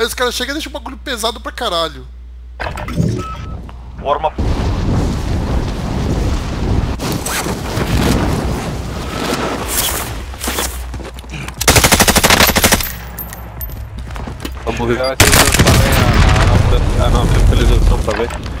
Aí os caras chegam e deixam o bagulho pesado pra caralho. Warm up. Vamos ver aqui também a, a, a nossa atualização pra ver.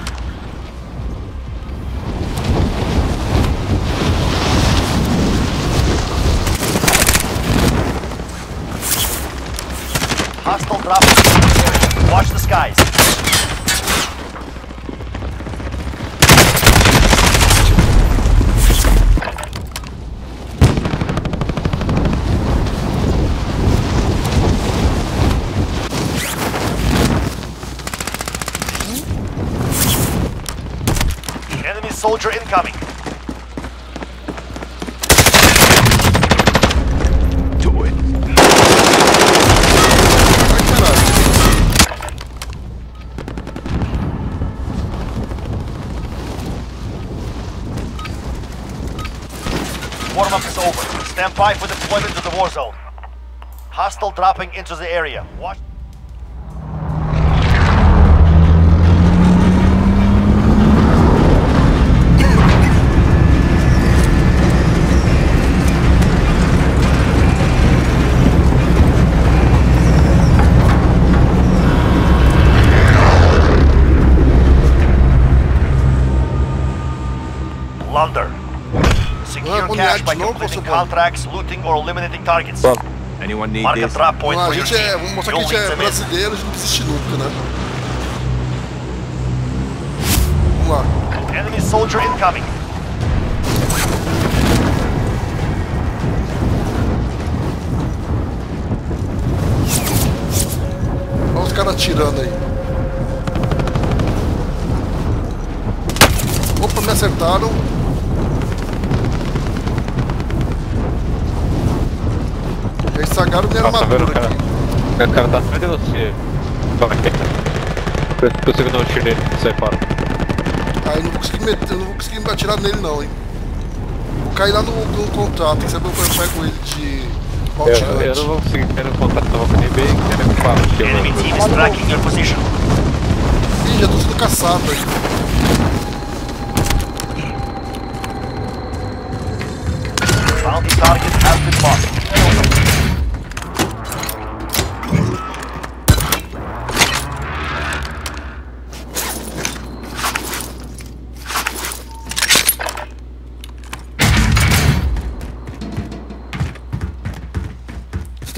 Hostile dropping. Watch the skies. Enemy soldier incoming. Stand by for deployment to the war zone. Hostile dropping into the area. Watch. Lunder. Secure Vamos cash olhar by de novo, completing contracts, looting, or eliminating targets. Bom, Anyone need Mark a this? drop point Bom, a gente é. Vamos mostrar que Go a gente é brasileiro, a gente não desiste nunca, né? Vamos lá. Enemy soldier incoming. Olha os caras atirando aí. Opa, me acertaram. Tá vendo, armadura cara? aqui. o cara tá atrás de você. Toma aqui. Eu consigo dar um tiro nele, sai fora. Ah, eu não vou conseguir meter, eu não vou conseguir atirar nele não, hein. Vou cair lá no, no contrato, que sabe quando eu pego ele de Eu, eu não vou conseguir querer contato, não. Vou cair bem que fala. que eu Enemy vou- team is tracking your position. Ih, já tô sendo caçado aí. Bounty target has been marked.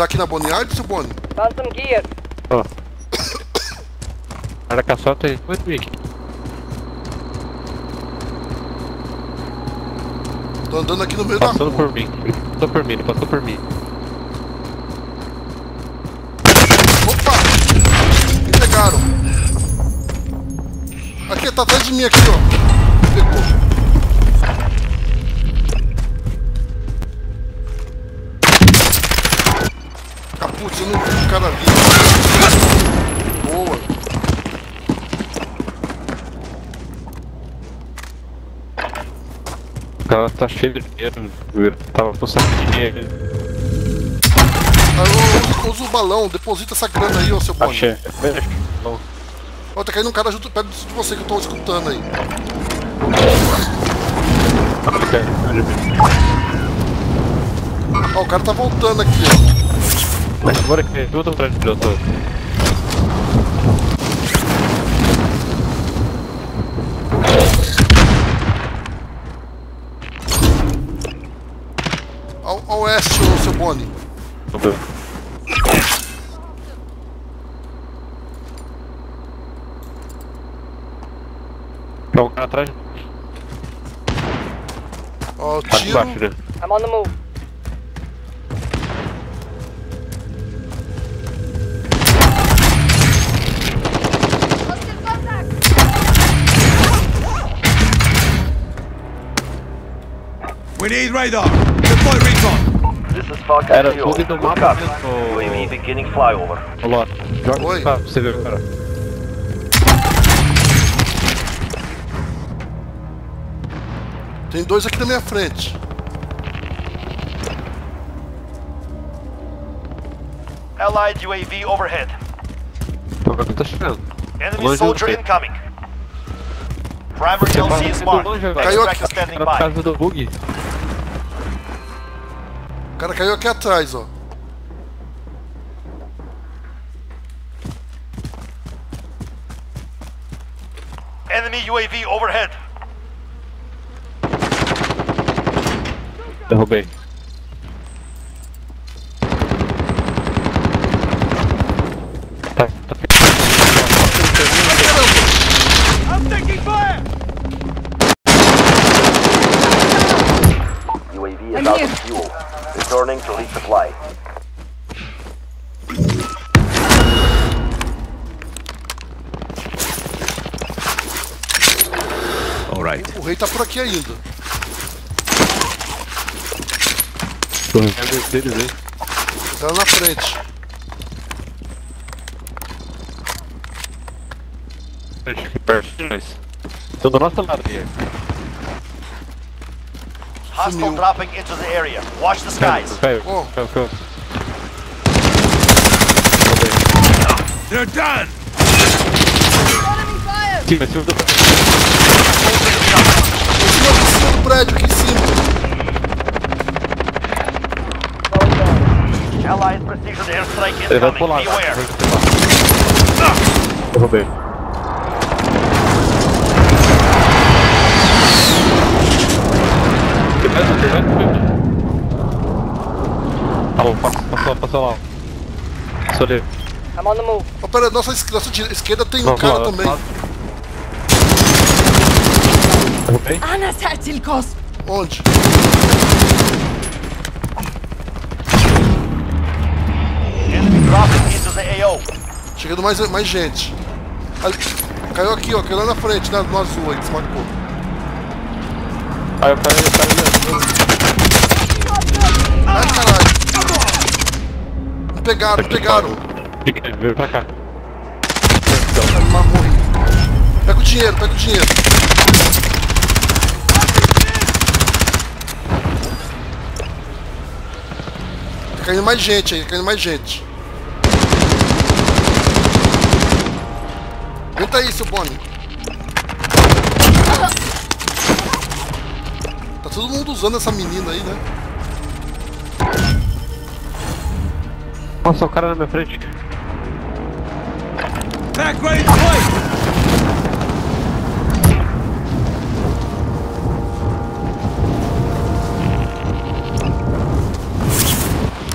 Tá aqui na Boneyard, seu Boni? Some gear. Ó. Cara, caçota aí. Muito bem. Tô andando aqui no meio da Passando rua. por mim. Ele passou por mim, ele passou por mim. Opa! Me pegaram. Aqui, tá atrás de mim aqui, ó. Pegou. Putz, eu não vi o cara ali. Boa. O cara tá cheio de dinheiro. Eu tava com saquinha. Ah, uso o balão, deposita essa grana aí, ó, seu Boni. Achei. Não. Ó, tá caindo um cara junto perto de você que eu tô escutando aí. Ó, o cara tá voltando aqui, ó. Mas agora que tudo atrás de eu tô. Ao, ao oeste, ô, seu Boni. Ver. Tá um cara atrás. Ó, Tá tiro. embaixo dele. I'm on the move. Need radar. Deploy recon. This is Falcon Era tudo do mapa mesmo. UAV beginning flyover. Ló, joga Oi. pra você ver, cara. Tem dois aqui na minha frente. Allied UAV overhead. O tá chegando. Enemy Longe soldier incoming. Primary LC is marked. Caiu aqui. standing Era por by. causa do bug. O cara caiu aqui atrás, ó. Enemy UAV overhead. Derrubei. Tá, tá. I'm taking fire! UAV I'm here. fuel. Returning to resupply. All right. O rei tá por aqui ainda. Correndo deles aí. Tá na frente. Acho que perto de nós. Estão do nosso lado aí. Hostile Sumiu. dropping into the area. Watch the skies. Caiu, Oh. caiu, caiu. They're done! Enemy fire! Mas se eu Em cima, em cima do prédio, aqui em cima. Ele vai pular. Beware. Derrubei. Mais um. Tá bom, passa, passa, passa lá. Só ali. I'm on the move. Ó, pera, nossa, nossa esquerda tem um cara lá, também. Derrubei. Sertilkos! Onde? Enemy dropping into the AO. Chegando mais, mais gente. Ali- caiu aqui, ó. Caiu lá na frente, né, no azul aí que se marcou. Aí o cara Ai, caralho. Me pegaram, me pegaram. Veio pra cá. Ai, mas morri. Pega o dinheiro, pega o dinheiro. Tá caindo mais gente aí, tá caindo mais gente. Entra aí, seu Bonnie. Todo mundo usando essa menina aí, né? Nossa, o cara na minha frente. Back range plate!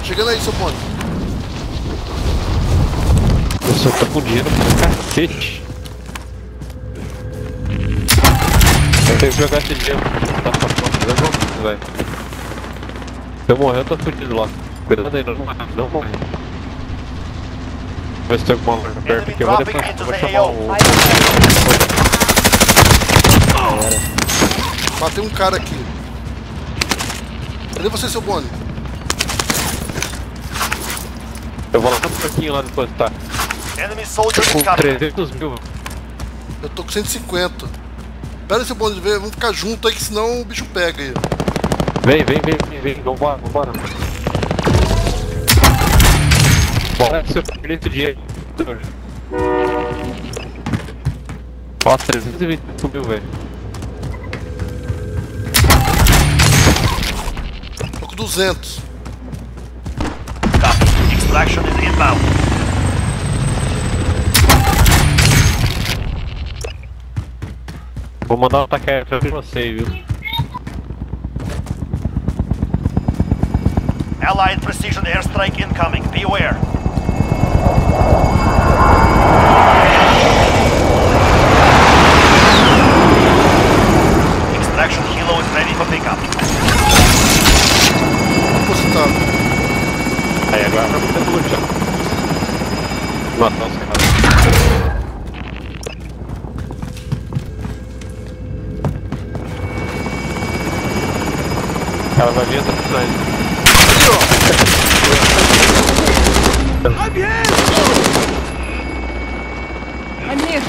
Chegando aí, seu. Nossa, eu tô com dinheiro pra cacete. Eu tenho que jogar esse dinheiro. Tá pra fora, eu vou, velho. Se eu morrer, eu tô fudido lá. Cuidado aí, não, não morre. Vê se tem alguma loja perto aqui. Eu vou depois vou chamar o. Bateu um cara aqui. Cadê você, seu Bonnie? Eu vou lá no parquinho lá depois, tá? Enemy soldier Com incoming. 300 mil. Eu tô com 150. Pera aí, seu Bonnie, vê, vamos ficar junto aí que senão o bicho pega aí. Vem, vem, vem, vem, vem. Vambora, vambora. Bora, se eu perder esse dinheiro. Ó, 325 mil, velho. Tô com 200. Copy. Extraction is inbound. Vou mandar um ataque aéreo pra você, viu? Allied precision airstrike incoming. Beware. Extraction helo is ready for pickup. Depositado. Aí agora você no chão. Matar os caras. Cara vai vir atrás de nós. I'm here! I'm here.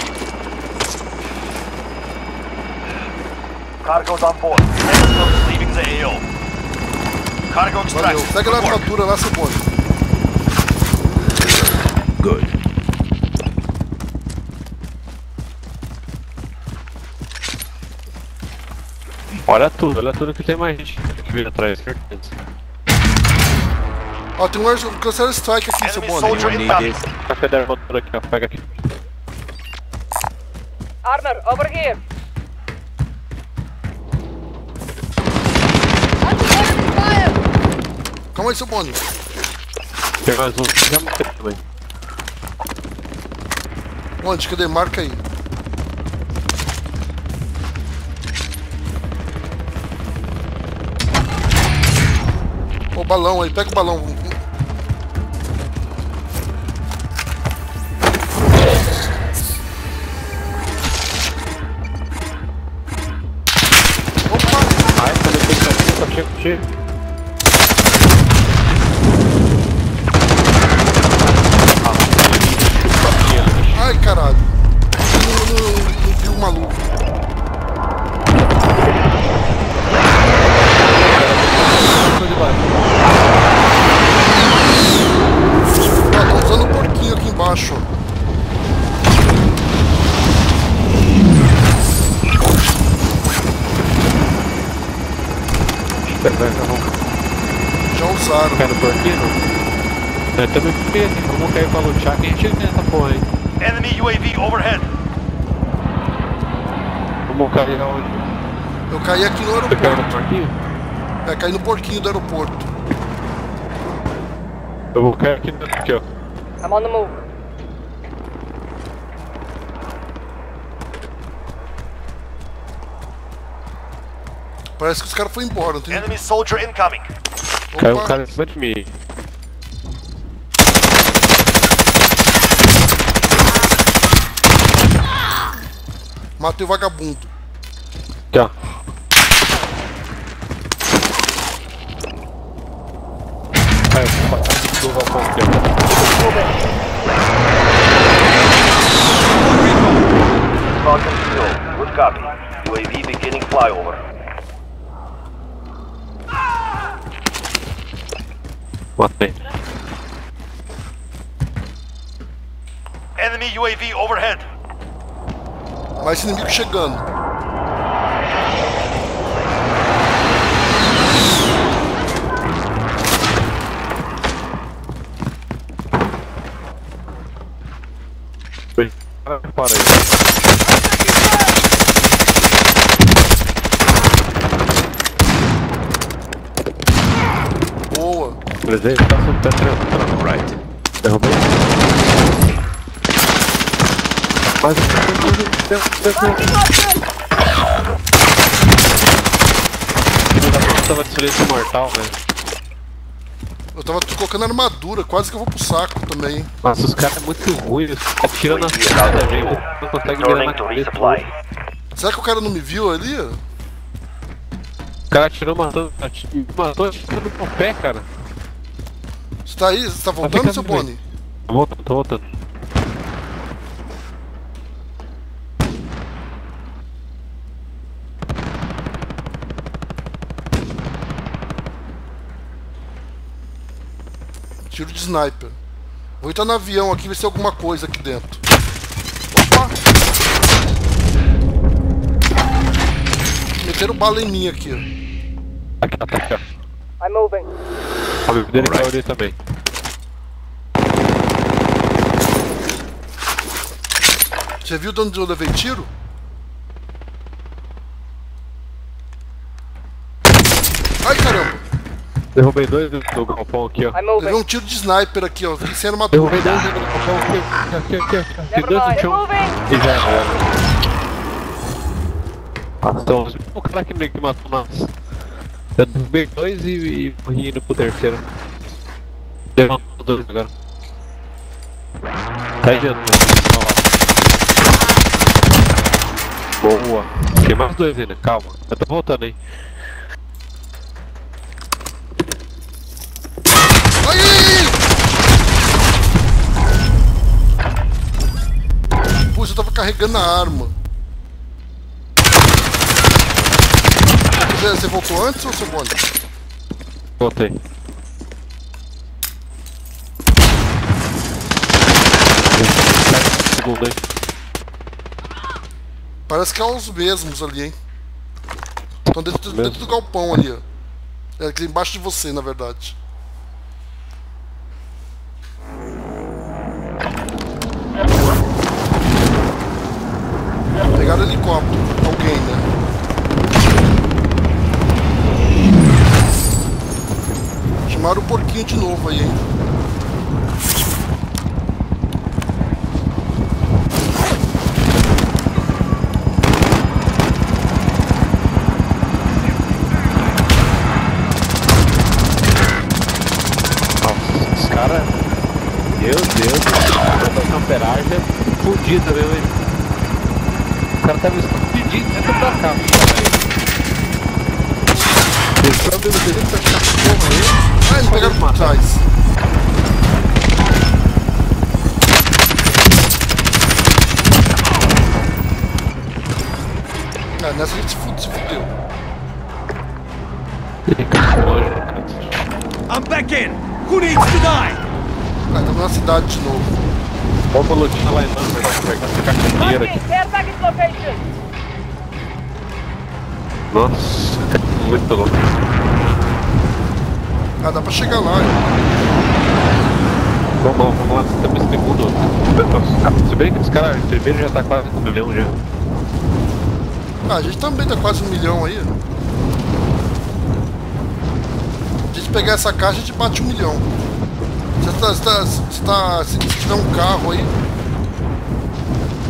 Cargo's on board. Exfils leaving the AO. Cargo Valeu. extraction. Pega lá a fatura lá, seu Bonnie. Good. Olha tudo, olha tudo que tem mais gente que vir atrás, certeza. Ó, tem um um Cancel Strike aqui, seu this. Café da armadura aqui, ó. Pega aqui. Armor, over here. Calma aí, seu Bonnie. Tem mais um que já matei também. Onde? Cadê? Marca aí. O balão aí, pega o balão. Opa! Ai, cadê que tá aqui? Tá Já usaram. Cai no porquinho? É, também porque assim, vamos cair pra lutar que a gente tem essa porra aí. Enemy UAV overhead. Vamos cair aonde? Eu caí aqui no Você caiu no aeroporto. porquinho? É, caí no porquinho do aeroporto. Eu vou cair aqui dentro aqui, ó. I'm on the move. Parece que os caras foram embora, não tem Enemy soldier incoming. Caiu um Opa. cara em cima de mim. Matei o vagabundo. Ó. Aí, eu vou passar do aqui, Falcon fuel. Good copy. UAV beginning flyover. Ó. Matei. Enemy UAV overhead. Mais inimigo chegando. Para aí. Boa. Beleza, tá soltando tranquilo. Alright. Derrubei. Mas Filho da puta tava destruindo esse mortal, velho. Eu tava colocando armadura, quase que eu vou pro saco também. Nossa, os caras é muito ruins, caras tirando as caras gente, não consegue virar na cabeça. Será que o cara não me viu ali? O cara atirou, matou, atirou, matou, atirou no pé, cara. Você tá aí? Você tá voltando, ficando seu. Bonnie? Tô voltando, tô voltando. Tiro de sniper. Vou entrar no avião aqui ver se tem alguma coisa aqui dentro. Opa! Meteram bala em mim aqui. Aqui, tá aqui, ó. I'm moving. A bebida dele caiu ali também. Você viu de onde eu levei tiro? Ai caramba! Derrubei dois do do galpão aqui, ó. Levei um tiro de sniper aqui, ó. Fiquei sem armadura. Derrubei dois do galpão aqui, aqui, aqui, aqui. Tem dois no chão. E já era. Então, o cara que me matou nós. Eu derrubei dois e, e morri indo pro terceiro. Levantou dois agora. Tá adiante, Boa. Tem mais dois ainda, calma. Eu tô voltando aí. Ai! Putz, eu tava carregando a arma. Você, você voltou antes ou seu bonde? Voltei. Segundo aí. Parece que é os mesmos ali, hein? Estão dentro, dentro do galpão ali, ó. É, aqui embaixo de você, na verdade. Pegaram helicóptero. Chamaram o porquinho de novo aí, hein? Nossa, os caras. Meu Deus, essa camperagem é fodida, hein? O cara tava escondidinho dentro da caixa. Eles estão vendo dele pra ficar porra aí. Ah, eles pegaram por trás. Ah, nessa a gente se fu- se fudeu. Ele caiu longe, cara. I'm back in. Who needs to die? Ah, estamos na cidade de novo. Vamos lutar lá em pegar essa caixa inteira aqui. Nossa, é muito louco. Ah, dá pra chegar lá. Vamos lá, vamos lá, estamos em segundo. Se bem que esse cara, o primeiro já tá quase um milhão já. Ah, a gente também tá quase um milhão aí. A gente pegar essa caixa, a gente bate um milhão. Você tá, você tá, você tá se tiver um carro aí,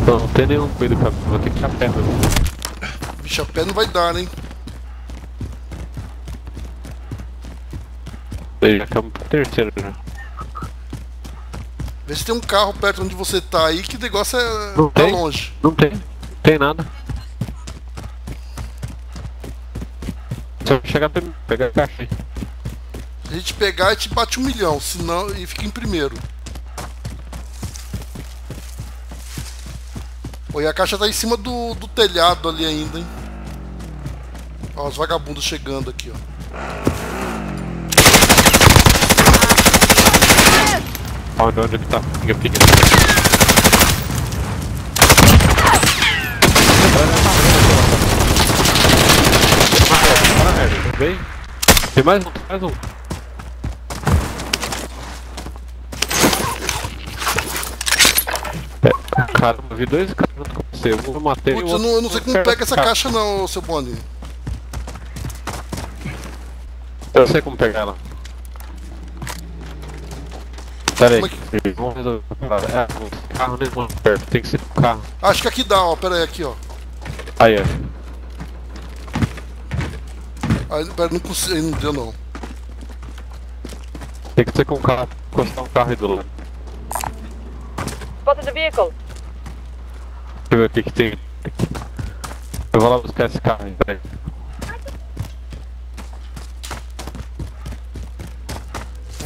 Não, não tem nenhum do caminho, vou ter que ir a pé mesmo. bicho, a pé não vai dar, hein? Aí já pro terceiro já. Vê se tem um carro perto onde você tá aí, que negócio é. Não tá tem. longe. Não tem, não tem nada. Só chegar pra pegar a caixa aí. Se a gente pegar, a gente bate um milhão, senão. e fica em primeiro. Oi, a caixa tá em cima do, do telhado ali ainda, hein? Ó, os vagabundos chegando aqui, ó. Olha onde é que tá. Fica, fica. Vem. Tem mais um, tem mais um. É, Caramba, eu vi dois caras junto com você. Eu matei Putz, eu não, eu não sei como pega essa caixa não, seu Bonnie. Eu sei como pegar ela. Pera aí, é vamos resolver. É, o carro nem muito perto, tem que ser o carro. Acho que aqui dá, ó. Pera aí, aqui, ó. Aí, é. Aí, pera, não consigo. Não deu, não. Tem que ser com o carro, encostar um carro aí do lado. Spotted the vehicle. Deixa eu ver o que que tem. Eu vou lá buscar esse carro aí, peraí.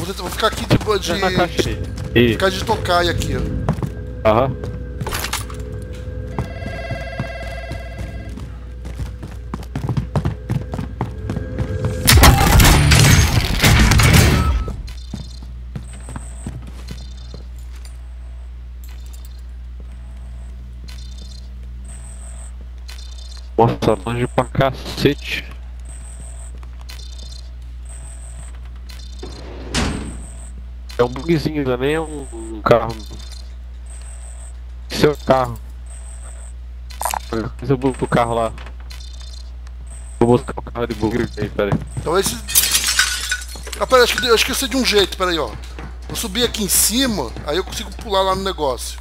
Vou, tentar- vou ficar aqui de. de caixa aí. Ih, ficar de tocaia aqui, ó. aham. Nossa, longe pra cacete. É um bugzinho, não é nem um, um carro. Seu carro. Eu busco o carro lá. Vou buscar o carro de bug aí, peraí. Então esse. Ah, pera, acho que, eu sei de um jeito, pera aí, ó. Eu subi aqui em cima, aí eu consigo pular lá no negócio.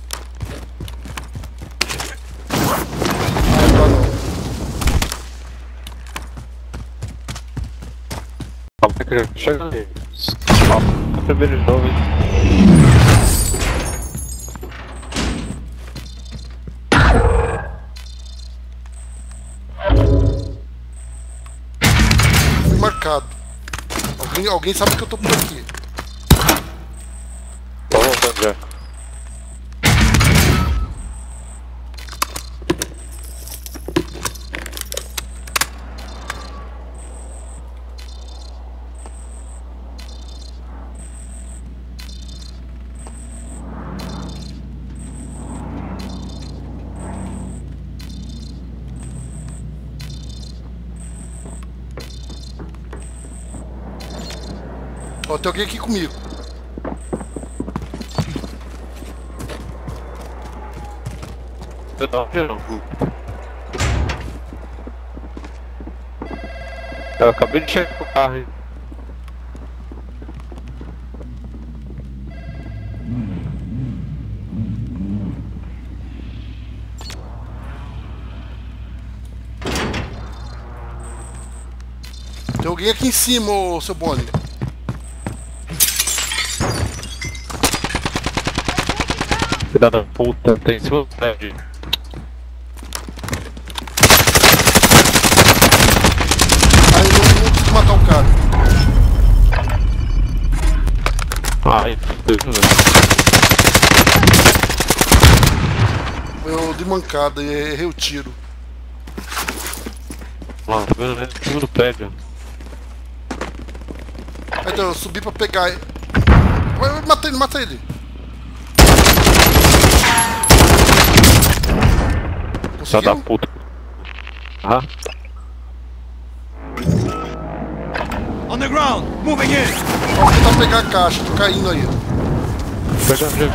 Ah, dá não. Chega aí. Primeiro de novo, hein? Fui marcado. Alguém, alguém sabe que eu tô por aqui. Tem alguém aqui comigo. Eu não, eu não. Eu acabei de chegar com o carro, hein? Tem alguém aqui em cima, ô seu Bonnie. Filha da puta, tem em cima do prédio. Aí não, não consegui matar o cara. Ai, fudeu. Eu de mancada e errei o tiro. Lá, tá vendo? Em cima do prédio. Então, eu subi pra pegar Mata ele, mata ele. Filha da puta. Ah, On the ground! Moving in! Vamos tentar pegar a caixa, tô caindo aí. pega já.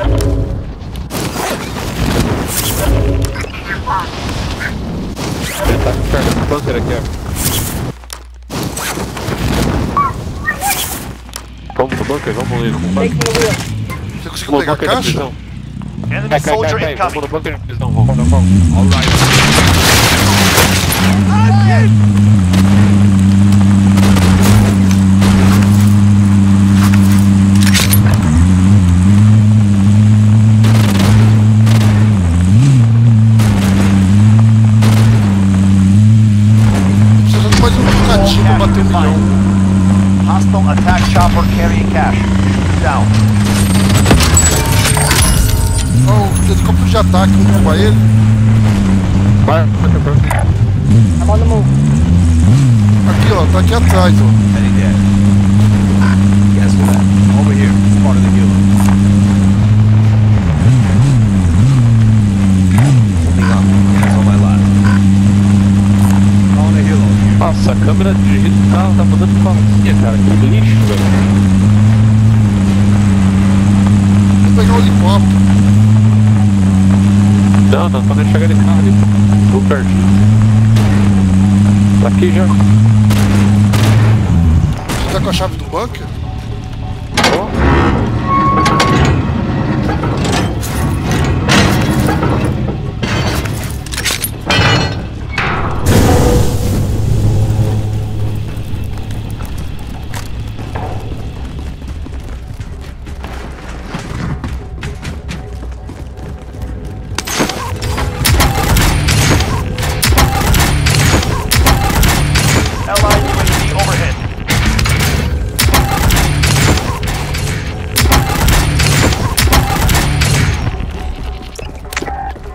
Ele tá perto do bunker aqui, ó. Vamos no bunker, vamos ali no the wheel. Você conseguiu Vamos no pegar a caixa? Prisão. Enemy Cai, cai, soldier cai, cai. Vamos incoming. no bunker da prisão, vamos, vamos, vamos. All right. Precisa lixo, velho. Vou pegar o helicóptero. Não, não, ele chegar de carro ali. Tô pertinho. Tá aqui já. Você tá com a chave do bunker?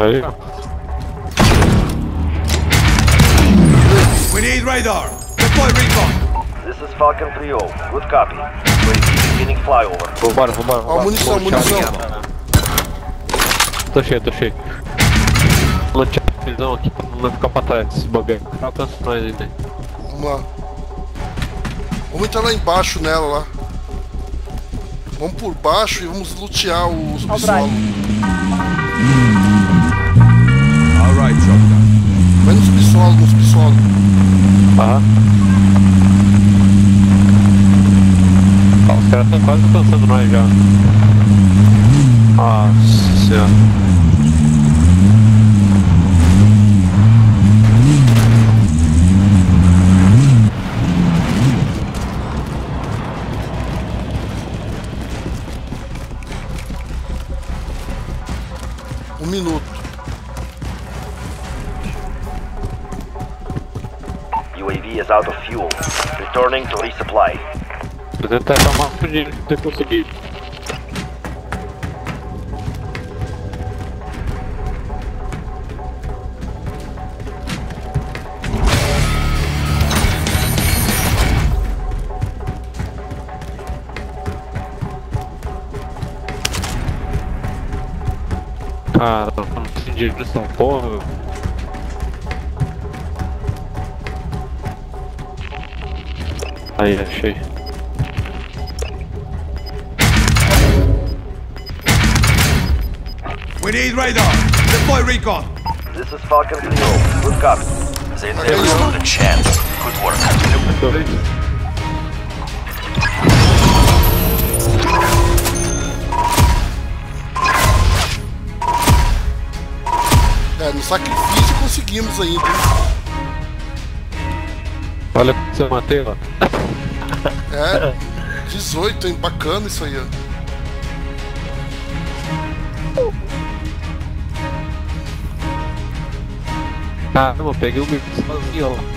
Aí, ó. We need radar. Deploy recon. This is Falcon 3-0. Good copy. UAV beginning flyover. Vambora, vambora, Ó, vambora. munição, lutear munição. aqui. Tô cheio, tô cheio. Vou lutear a prisão aqui pra não ficar pra trás desse bagulho. Não alcança nós ainda. Vamos lá. Vamos entrar lá embaixo nela lá. Vamos por baixo e vamos lutear o subsolo. No subsolo. Aham. Ó, os caras estão quase alcançando nós já. Nossa senhora. Tentar dar uma fugida se eu conseguir. Cara, não tem dinheiro porra, meu. Aí, achei. We need radar. Deploy recon. This is Falcon 3 Good copy. They never stood a chance. Good work. É, no sacrifício conseguimos ainda. Olha o que eu matei, ó. É, 18, hein? Bacana isso aí, ó. Caramba, eu peguei o ó.